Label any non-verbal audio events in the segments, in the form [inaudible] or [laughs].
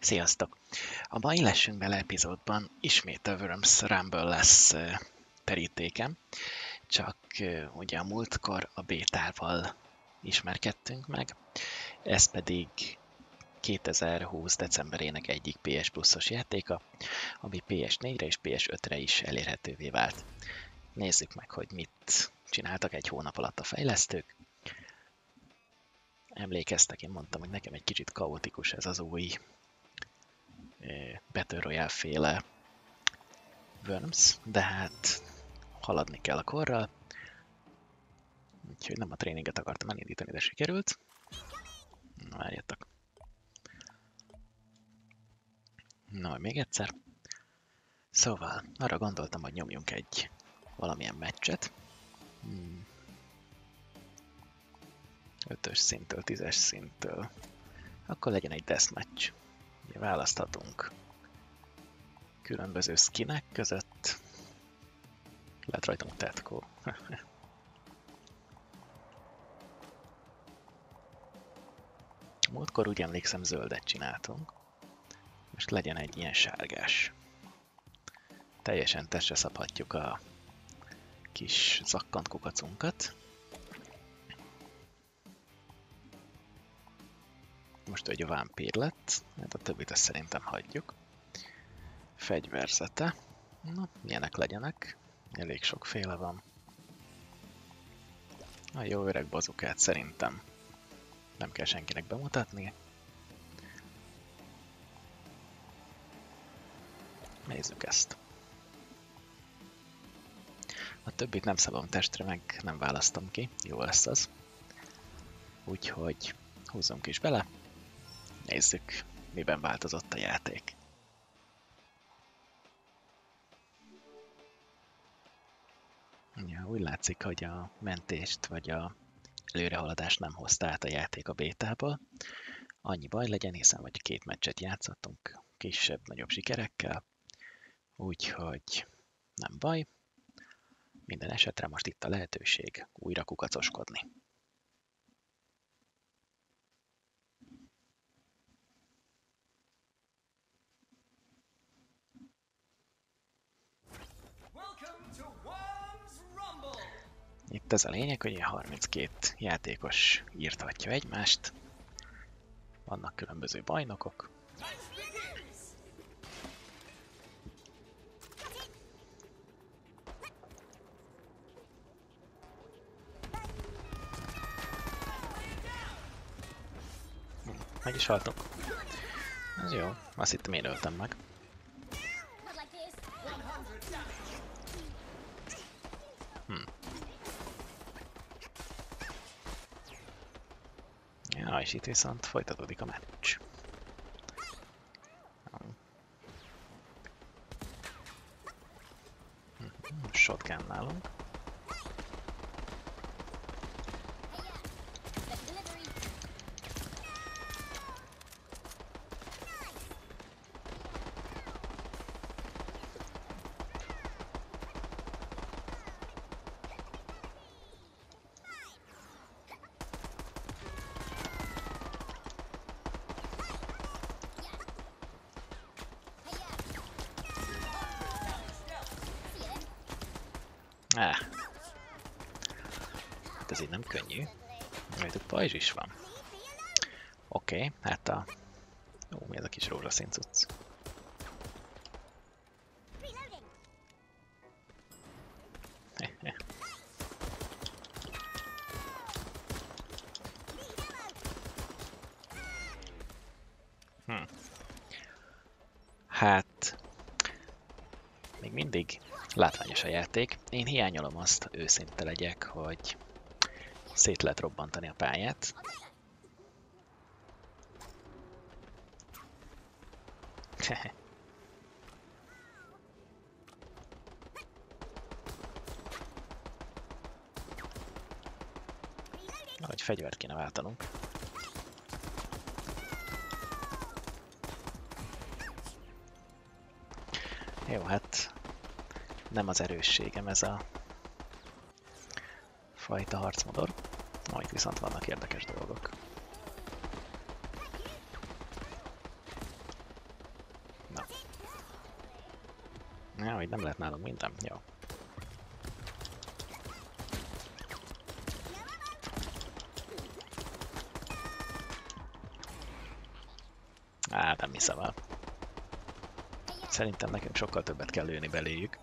Sziasztok! A mai Lessünk Bele epizódban ismét a Worms Rumble lesz terítékem, csak ugye a múltkor a bétával ismerkedtünk meg, ez pedig 2020. decemberének egyik PS Plus-os játéka, ami PS4-re és PS5-re is elérhetővé vált. Nézzük meg, hogy mit csináltak egy hónap alatt a fejlesztők. Emlékeztek, én mondtam, hogy nekem egy kicsit kaotikus ez az új Battle Royale féle Worms, de hát haladni kell a korral. Úgyhogy nem a tréninget akartam elindítani, de sikerült. Na, várjatok. Na, még egyszer. Szóval, arra gondoltam, hogy nyomjunk egy valamilyen meccset. Hmm. 5-ös szinttől, 10-es szinttől. Akkor legyen egy deathmatch. Ugye választhatunk különböző skinek között. Lehet rajtunk Tetco. [laughs] Múltkor úgy emlékszem zöldet csináltunk. Most legyen egy ilyen sárgás. Teljesen testre szabhatjuk a kis zakkant kukacunkat. Most egy a vámpír lett, mert a többit ezt szerintem hagyjuk. Fegyverzete. Na, milyenek legyenek. Elég sokféle van. A jó öreg bazukát szerintem nem kell senkinek bemutatni. Nézzük ezt. A többit nem szabom testre, meg nem választom ki. Jó lesz az. Úgyhogy húzzunk is bele. Nézzük, miben változott a játék. Ja, úgy látszik, hogy a mentést vagy a előrehaladást nem hozta át a játék a bétából. Annyi baj legyen, hiszen vagy két meccset játszottunk kisebb-nagyobb sikerekkel, úgyhogy nem baj. Minden esetre most itt a lehetőség újra kukacoskodni. Itt ez a lényeg, hogy ilyen 32 játékos írtatja egymást. Vannak különböző bajnokok. Meg is haltok. Ez jó. Azt hittem én öltem meg. Hm. Ja, és itt viszont folytatódik a meccs. Shotgun nálunk. Ah. Hát ez így nem könnyű. Itt pajzs is van. Oké, okay, hát a... Ó, mi ez a kis rózsaszín cucc? Játék. Én hiányolom azt, őszinte legyek, hogy szét lehet robbantani a pályát. [laughs] Ahogy fegyvert kéne váltanunk. Jó, hát nem az erősségem ez a fajta harcmodor. Majd viszont vannak érdekes dolgok. Na. Ja, hogy nem lehet nálunk minden. Jó. Á, nem hiszem el. Szerintem nekünk sokkal többet kell lőni beléjük.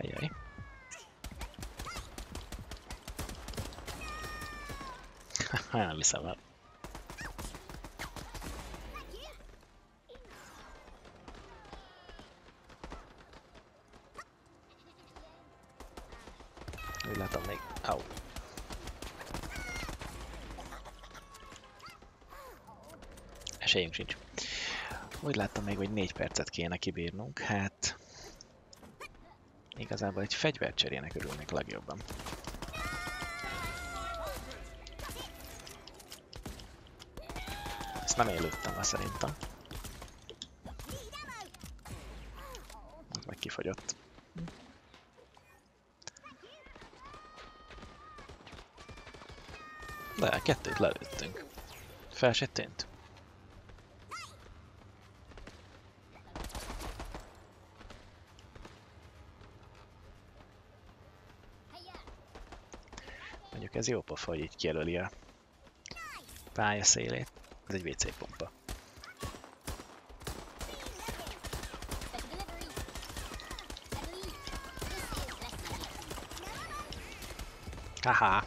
Ajaj. nem hiszem el. Úgy látom még... Au. Esélyünk sincs. Úgy láttam még, hogy négy percet kéne kibírnunk, hát... Igazából egy fegyvercserének örülnék legjobban. Nem élődtem le szerintem. Az meg kifagyott. De, kettőt lelőttünk. Fel. Mondjuk ez jó pofa, hogy így kijelöli a pálya szélét. Ez egy WC pompa. Haha!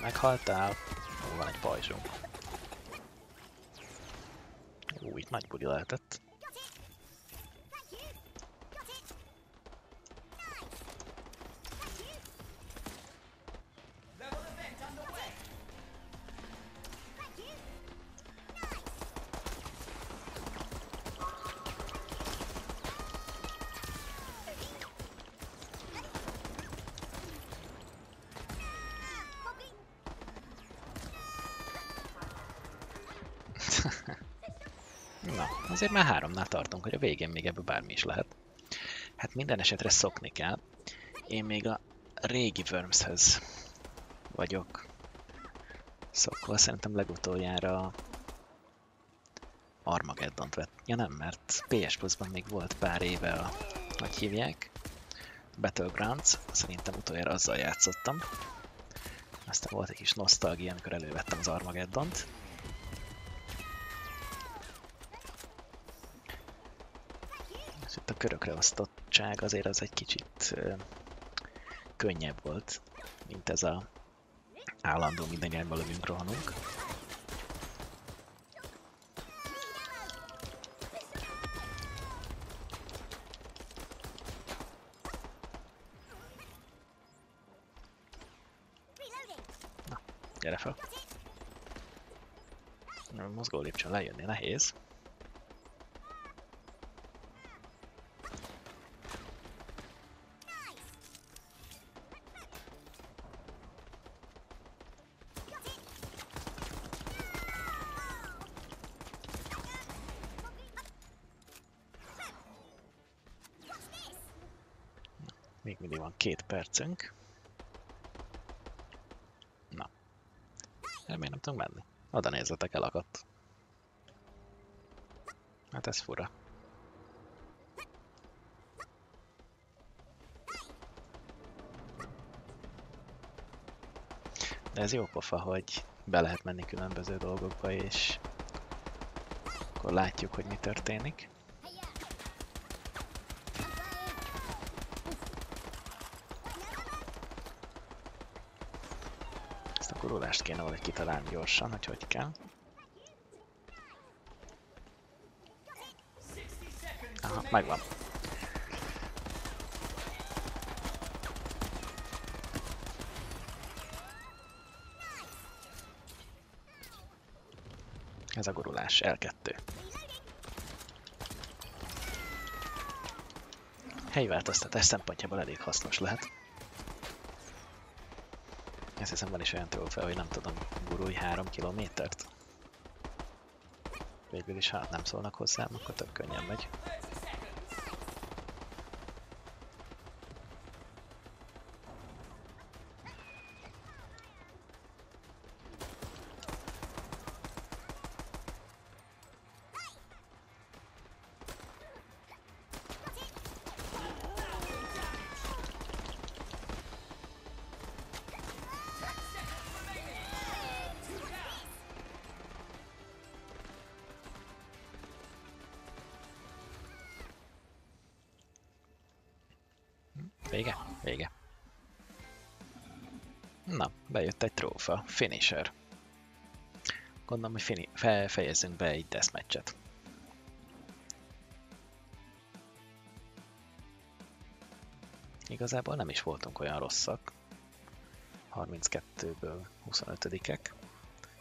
Meghaltál? Ó, van egy pajzsunk. Ú, itt nagy buli lehetett. [laughs] Na, azért már háromnál tartunk, hogy a végén még ebből bármi is lehet. Hát minden esetre szokni kell. Én még a régi Wormshez vagyok szokva. Szerintem legutoljára Armageddon-t vett. Ja nem, mert PS Plus-ban még volt pár éve a, hogy hívják, Battlegrounds. Szerintem utoljára azzal játszottam. Aztán volt egy kis nosztalgia, amikor elővettem az Armageddon-t. Itt a körökre osztottság azért az egy kicsit könnyebb volt, mint ez a állandó minden irányba lövünk, rohanunk. Gyere fel. Mozgó lépcsőn lejönni nehéz. Még mindig van két percünk. Na. Erre miért nem tudunk menni? Oda nézzetek, elakadt. Hát ez fura. De ez jó pofa, hogy be lehet menni különböző dolgokba, és akkor látjuk, hogy mi történik. megoldást kéne valahogy kitalálni gyorsan, hogy hogy kell. Aha, megvan. Ez a gurulás, L2. Helyváltoztatás szempontjából elég hasznos lehet. Ezt hiszem van is olyan trófea, hogy nem tudom, gurulj 3 kilométert. Végül is, ha nem szólnak hozzám, akkor tök könnyen megy. Vége? Vége. Na, bejött egy trófa. Finisher. Gondolom, hogy fini- fe- fejezzünk be egy deathmatchet. Igazából nem is voltunk olyan rosszak. 32-ből 25-ek.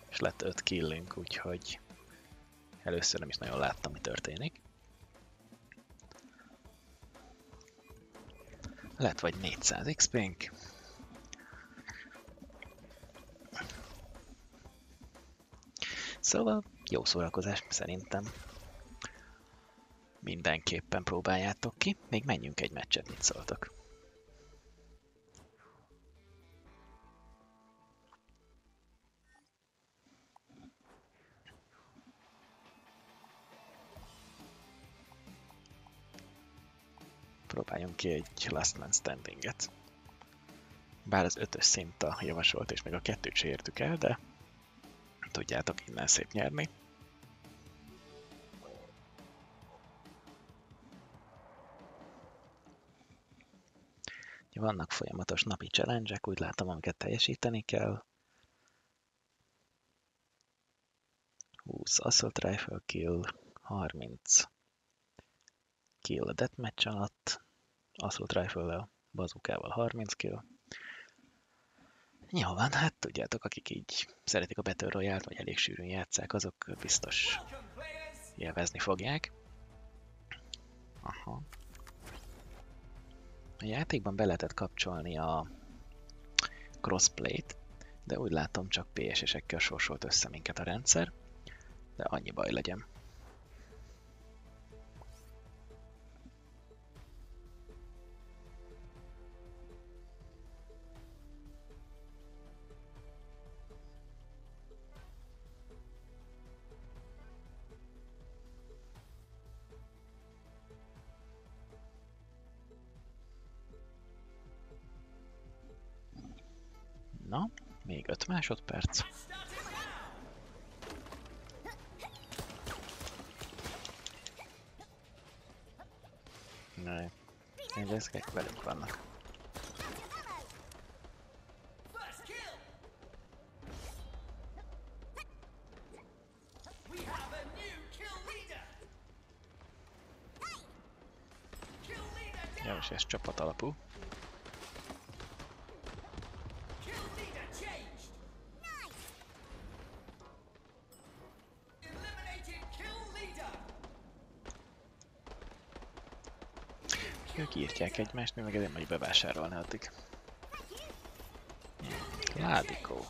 És lett 5 killünk, úgyhogy először nem is nagyon láttam, mi történik. Lett vagy 400 XP-nk. Szóval jó szórakozás szerintem. Mindenképpen próbáljátok ki. Még menjünk egy meccset, mit szóltok. Ki egy Last Man Standing-et. Bár az ötös szint a javasolt, és még a kettőt se értük el, de tudjátok innen szép nyerni. Vannak folyamatos napi challenge úgy látom, amiket teljesíteni kell. 20 Assault Rifle kill, 30 kill a deathmatch alatt, Assault Rifle-lel, bazukával 30 kill. Van, hát tudjátok, akik így szeretik a Battle Royale-t, vagy elég sűrűn játszák, azok biztos élvezni fogják. Aha. A játékban be lehetett kapcsolni a crossplay-t, de úgy látom csak PSS-ekkel sorsolt össze minket a rendszer, de annyi baj legyen. Még 5 másodperc. Ne, ezek velünk vannak. Jó, és ez csapat alapú. Ők írtják egymást, mi meg ezért majd bevásárolni addig. Ládikó.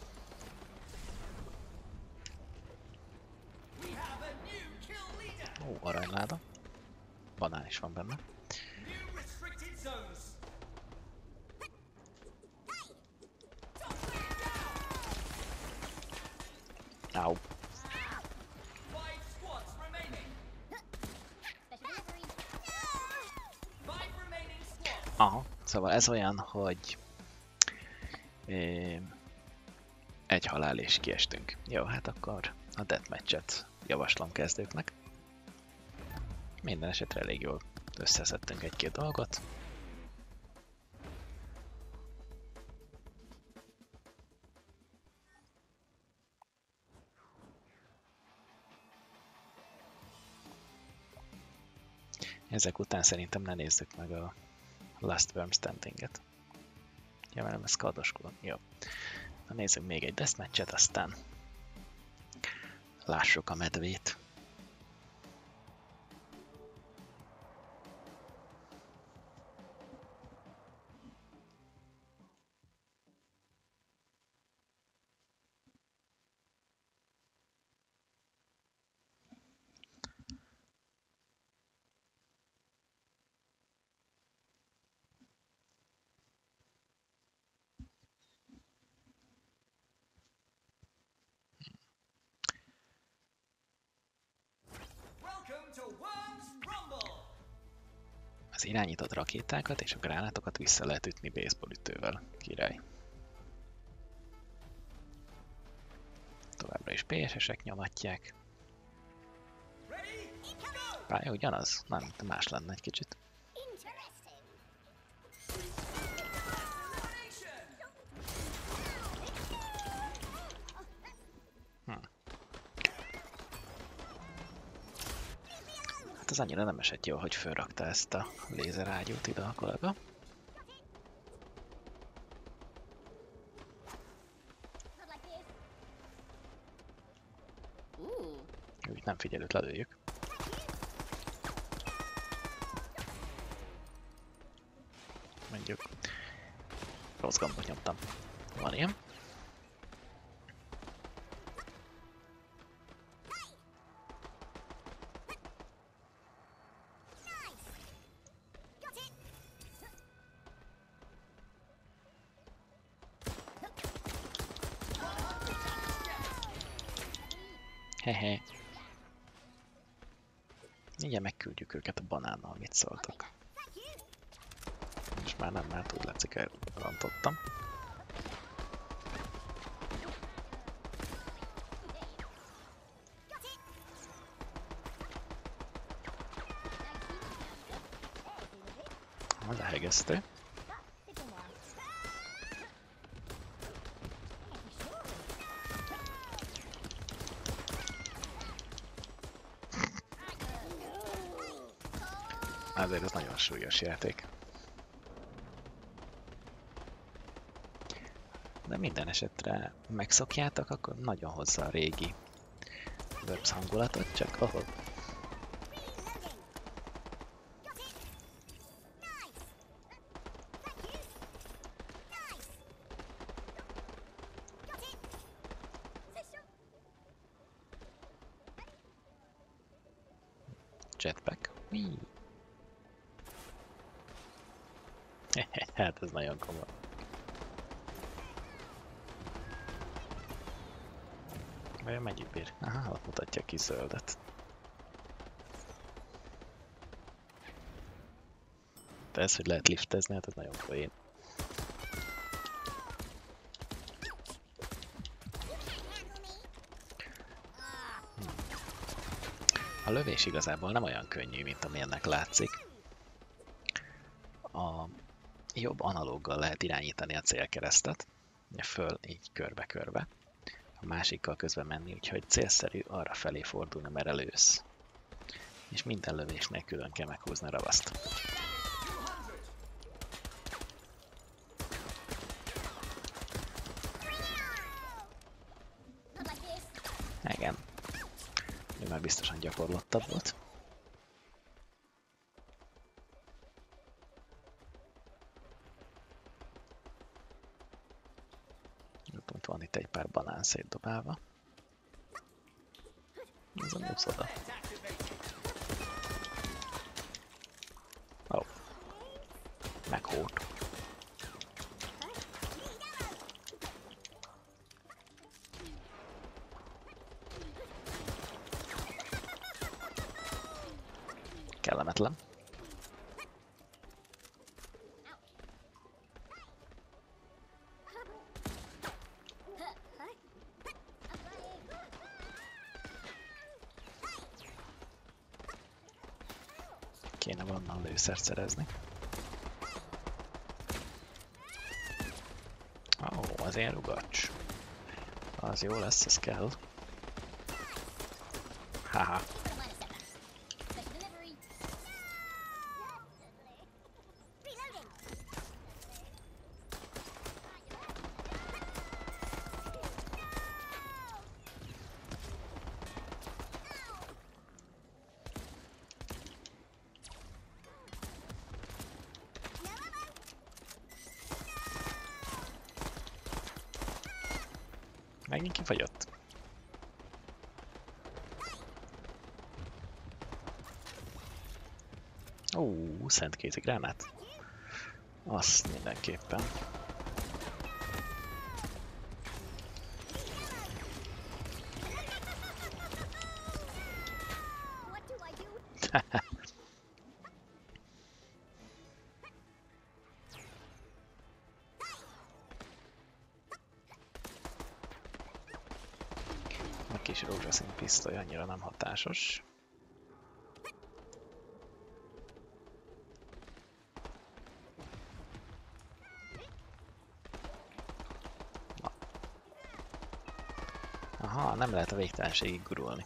Ó, aranyláda. Banán is van benne. Ez olyan, hogy egy halál és kiestünk. Jó, hát akkor a deathmatchet javaslom kezdőknek. Minden esetre elég jól összeszedtünk egy-két dolgot. Ezek után szerintem ne nézzük meg a Last Worm Standing-et. Ja, mert ez kardoskodom. Jó. Na nézzük még egy deathmatchet, aztán lássuk a medvét. Az irányított rakétákat és a gránátokat vissza lehet ütni baseball ütővel. Király. Továbbra is PSS-ek nyomatják. Pálya ugyanaz? Nem, más lenne egy kicsit. Az annyira nem esett jól, hogy fölrakta ezt a lézerágyút ide a kollega. Úgy nem figyelőt lelőjük. Mondjuk rossz gombot nyomtam. Van ilyen. Hehe. Igen, megküldjük őket a banánnal, mit szóltak. És már nem, mert úgy látszik elrontottam. Lehegezte. Azért ez nagyon súlyos játék. De minden esetre megszokjátok, akkor nagyon hozza a régi Verbs hangulatot, csak ahol Jetpack. Whee. hát ez nagyon komoly. Vajon mennyi bír? Aha, ott mutatja ki zöldet. De ez, hogy lehet liftezni, hát ez nagyon poén. A lövés igazából nem olyan könnyű, mint amilyennek látszik. A jobb analóggal lehet irányítani a célkeresztet, föl így körbe-körbe, másikkal közben menni, úgyhogy célszerű arra felé fordulni, mert elősz. És minden lövésnél külön kell meghúzni a ravaszt. Igen. Ő már biztosan gyakorlottabb volt. Pár banán szétdobálva. Ez a nyúlsz oda. Ó. Oh. Meghót. Kellemetlen. Kéne lőszert szerezni. Ó, oh, az ilyen rugacs. Az jó lesz, ez kell. Haha. Megint kifagyott. Ó, szentkézi gránát. Azt mindenképpen. Kis rózsaszín pisztoly annyira nem hatásos. Na. Aha, nem lehet a végtelenségig gurulni.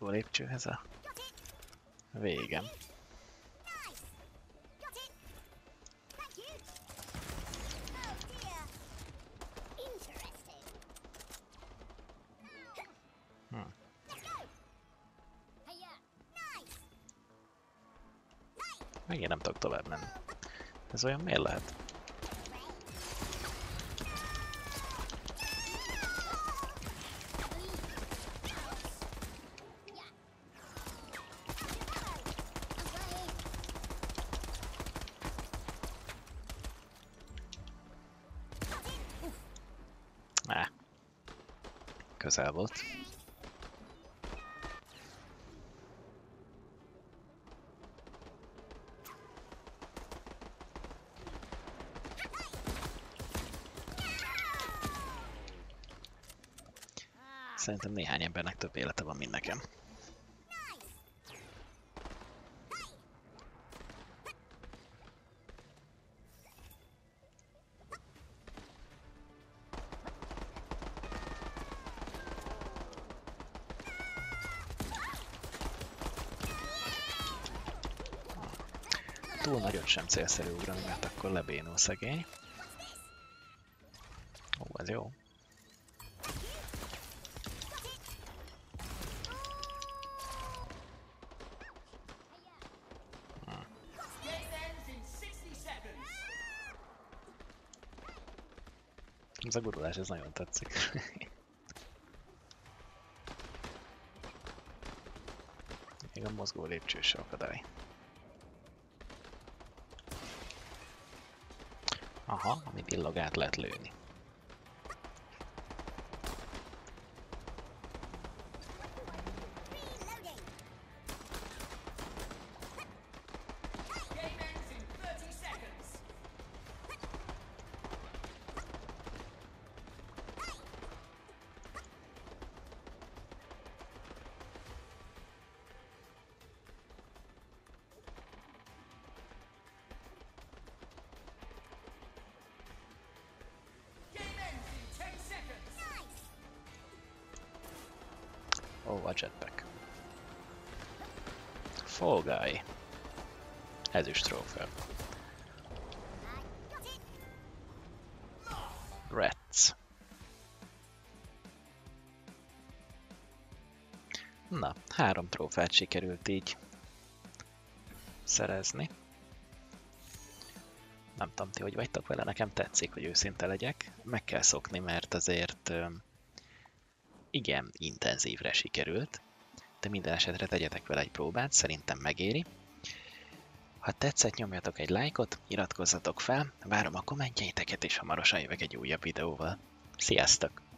Lépcsőhez a végem. Nice. Got it. Thank you. Oh dear. Interesting. Hmm. Let's go. Hiya. Nice. Megint nem tudok tovább menni. Ez olyan miért lehet? Közel volt. Szerintem néhány embernek több élete van, mint nekem. Sem célszerű ugrani, mert akkor lebénul szegény. Ó, ez jó. Game ends in 60 seconds. Ez a gurulás, ez nagyon tetszik. [laughs] Még a mozgó lépcső se akadály. Aha, amit illag át lehet lőni. Ó, a jetpack. Fall Guy. Ezüst trófea. I got it. Rats. Na, három trófát sikerült így szerezni. Nem tudom ti, hogy vagytok vele, nekem tetszik, hogy őszinte legyek. Meg kell szokni, mert azért igen, intenzívre sikerült. De minden esetre tegyetek vele egy próbát, szerintem megéri. Ha tetszett, nyomjatok egy lájkot, iratkozzatok fel, várom a kommentjeiteket, és hamarosan jövök egy újabb videóval. Sziasztok!